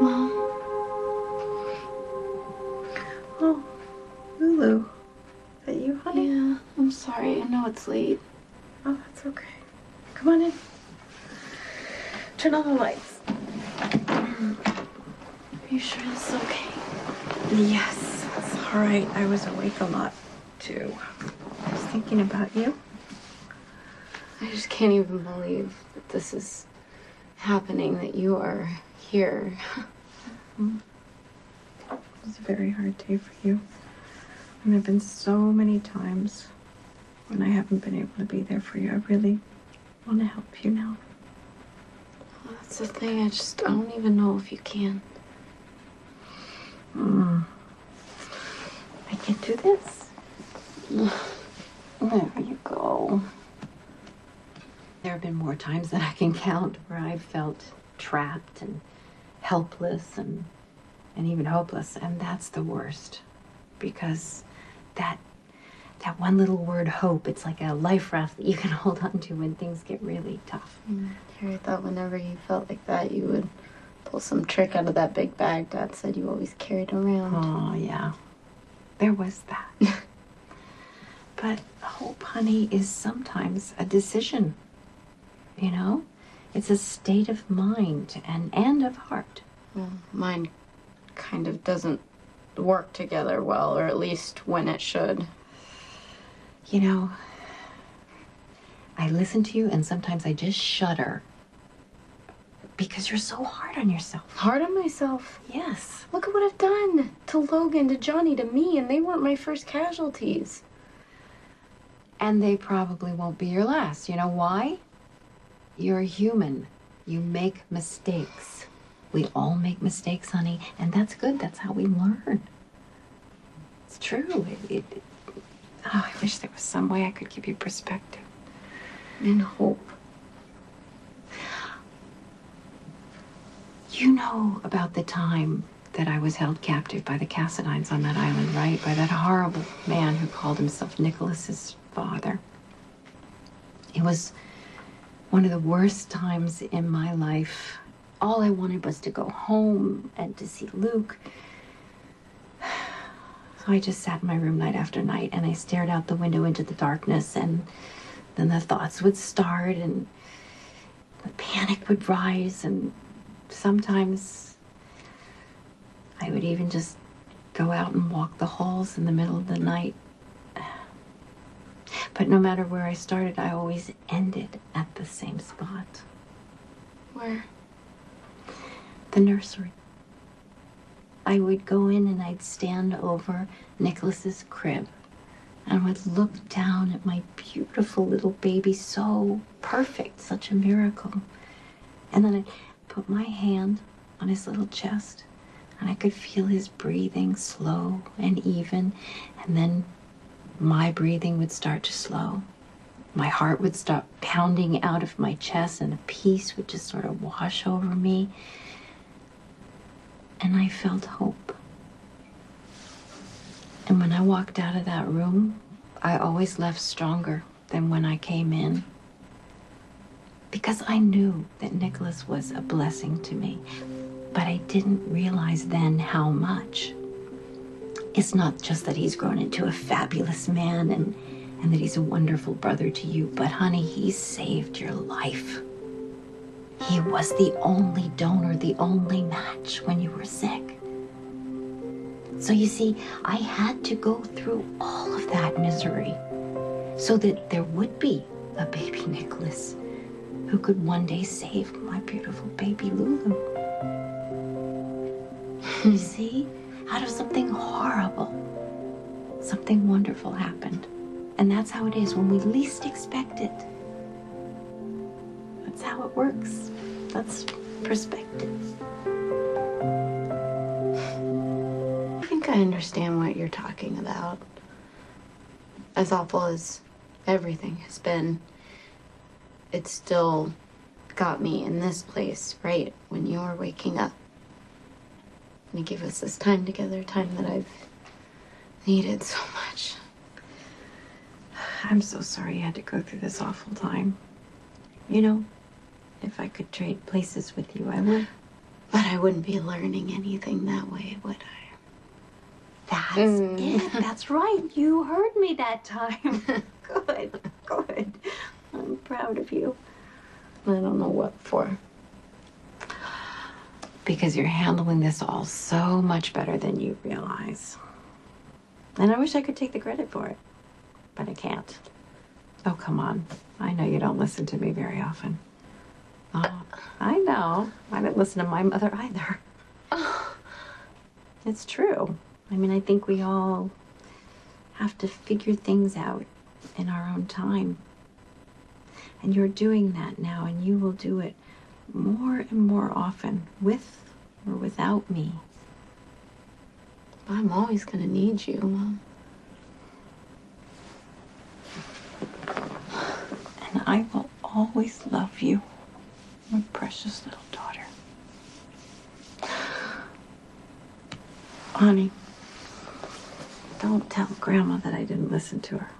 Mom? Oh, Lulu. Is that you, honey? Yeah, I'm sorry. I know it's late. Oh, that's okay. Come on in. Turn on the lights. Are you sure this is okay? Yes, it's all right. I was awake a lot, too. I was thinking about you. I just can't even believe that this is happening, that you are here. It was a very hard day for you. And there have been so many times when I haven't been able to be there for you. I really want to help you now. That's the thing. I just I don't even know if you can. Mm. I can do this. There you go. There have been more times than I can count where I've felt trapped and helpless and and even hopeless, and that's the worst. Because that that one little word hope, it's like a life raft that you can hold on to when things get really tough. Mm, Harry, I thought whenever you felt like that, you would pull some trick out of that big bag Dad said you always carried around. Oh, yeah. There was that. but hope, honey, is sometimes a decision. You know? It's a state of mind and, and of heart. Well, mine kind of doesn't work together well, or at least when it should. You know, I listen to you and sometimes I just shudder because you're so hard on yourself. Hard on myself. Yes. Look at what I've done to Logan, to Johnny, to me, and they weren't my first casualties. And they probably won't be your last. You know why? You're human. You make mistakes. We all make mistakes, honey, and that's good. That's how we learn. It's true. It, it, oh, I wish there was some way I could give you perspective. And hope. You know about the time that I was held captive by the Cassadines on that island, right? By that horrible man who called himself Nikolas's father. It was one of the worst times in my life. All I wanted was to go home and to see Luke. So I just sat in my room night after night and I stared out the window into the darkness and then the thoughts would start and the panic would rise and sometimes I would even just go out and walk the halls in the middle of the night. But no matter where I started, I always ended at the same spot Where? the nursery. I would go in and I'd stand over Nikolas's crib and would look down at my beautiful little baby, so perfect, such a miracle. And then I'd put my hand on his little chest and I could feel his breathing slow and even. And then my breathing would start to slow. My heart would stop pounding out of my chest and a peace would just sort of wash over me. And I felt hope. And when I walked out of that room, I always left stronger than when I came in. Because I knew that Nikolas was a blessing to me, but I didn't realize then how much. It's not just that he's grown into a fabulous man and, and that he's a wonderful brother to you, but honey, he saved your life. He was the only donor, the only match when you were sick. So you see, I had to go through all of that misery so that there would be a baby Nikolas who could one day save my beautiful baby Lulu. you see, out of something horrible, something wonderful happened. And that's how it is when we least expect it. That's how it works. That's perspective. I think I understand what you're talking about. As awful as everything has been, it still got me in this place right when you were waking up. And it gave us this time together, time that I've needed so much. I'm so sorry you had to go through this awful time. You know, if I could trade places with you, I would. But I wouldn't be learning anything that way, would I? That's Mm. it. That's right. You heard me that time. good, good. I'm proud of you. I don't know what for. Because you're handling this all so much better than you realize. And I wish I could take the credit for it, but I can't. Oh, come on. I know you don't listen to me very often. Oh, I know. I didn't listen to my mother either. It's true. I mean, I think we all have to figure things out in our own time. And you're doing that now, and you will do it more and more often, with or without me. I'm always gonna need you, Mom. And I will always love you, my precious little daughter. Honey, don't tell Grandma that I didn't listen to her.